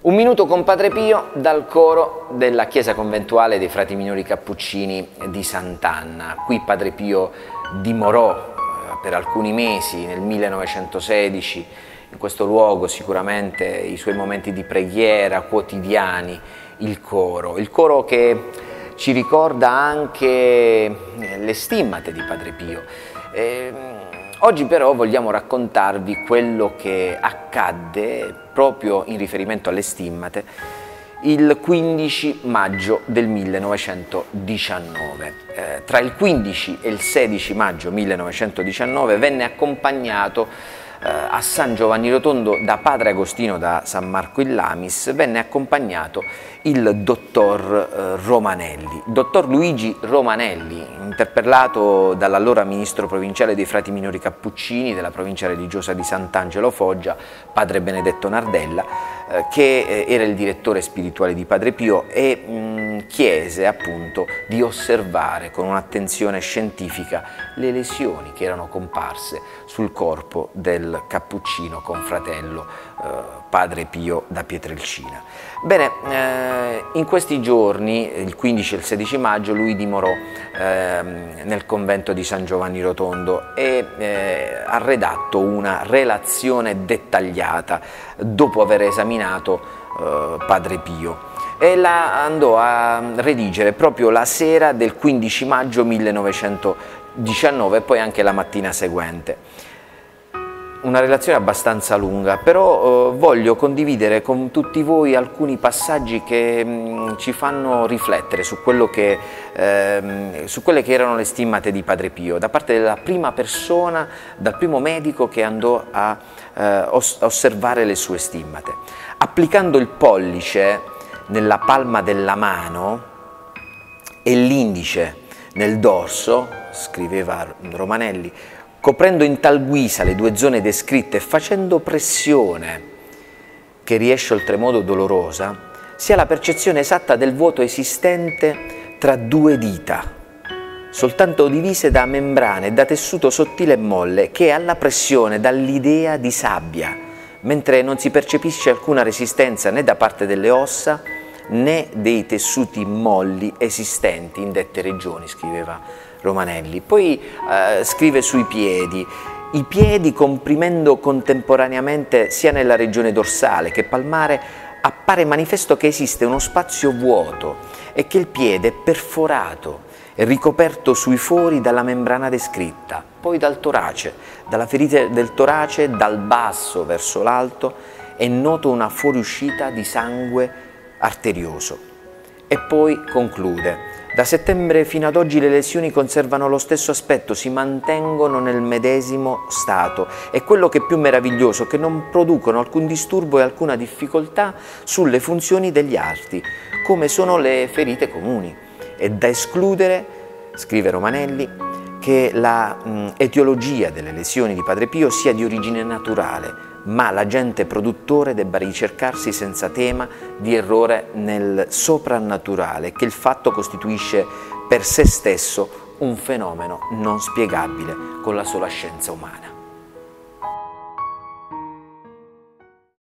Un minuto con Padre Pio dal coro della chiesa conventuale dei frati minori cappuccini di Sant'Anna. Qui Padre Pio dimorò eh, per alcuni mesi nel 1916 in questo luogo sicuramente i suoi momenti di preghiera quotidiani, il coro, il coro che ci ricorda anche le stimmate di Padre Pio. Eh, oggi però vogliamo raccontarvi quello che accadde proprio in riferimento alle stimmate il 15 maggio del 1919. Eh, tra il 15 e il 16 maggio 1919 venne accompagnato a San Giovanni Rotondo da padre Agostino da San Marco in Lamis venne accompagnato il dottor eh, Romanelli. Dottor Luigi Romanelli, interpellato dall'allora ministro provinciale dei frati minori cappuccini della provincia religiosa di Sant'Angelo Foggia, padre Benedetto Nardella, eh, che eh, era il direttore spirituale di Padre Pio e mh, chiese appunto di osservare con un'attenzione scientifica le lesioni che erano comparse sul corpo del cappuccino confratello eh, Padre Pio da Pietrelcina. Bene, eh, in questi giorni, il 15 e il 16 maggio, lui dimorò eh, nel convento di San Giovanni Rotondo e eh, ha redatto una relazione dettagliata dopo aver esaminato eh, Padre Pio e la andò a redigere proprio la sera del 15 maggio 1919 e poi anche la mattina seguente una relazione abbastanza lunga, però eh, voglio condividere con tutti voi alcuni passaggi che mh, mm, ci fanno riflettere su, che, eh, su, quelle che erano le stimmate di Padre Pio, da parte della prima persona, dal primo medico che andò a eh, os osservare le sue stimmate. Applicando il pollice nella palma della mano e l'indice nel dorso, scriveva Romanelli, coprendo in tal guisa le due zone descritte e facendo pressione, che riesce oltremodo dolorosa, sia la percezione esatta del vuoto esistente tra due dita, soltanto divise da membrane da tessuto sottile e molle, che alla pressione dà l'idea di sabbia, mentre non si percepisce alcuna resistenza né da parte delle ossa né dei tessuti molli esistenti in dette regioni, scriveva Romanelli. Poi eh, scrive sui piedi, i piedi comprimendo contemporaneamente sia nella regione dorsale che palmare appare manifesto che esiste uno spazio vuoto e che il piede è perforato ricoperto sui fori dalla membrana descritta, poi dal torace, dalla ferita del torace dal basso verso l'alto è noto una fuoriuscita di sangue arterioso. E poi conclude, da settembre fino ad oggi le lesioni conservano lo stesso aspetto, si mantengono nel medesimo stato e quello che è più meraviglioso è che non producono alcun disturbo e alcuna difficoltà sulle funzioni degli arti, come sono le ferite comuni. È da escludere, scrive Romanelli, che la mh, etiologia delle lesioni di Padre Pio sia di origine naturale, ma l'agente produttore debba ricercarsi senza tema di errore nel soprannaturale, che il fatto costituisce per se stesso un fenomeno non spiegabile con la sola scienza umana.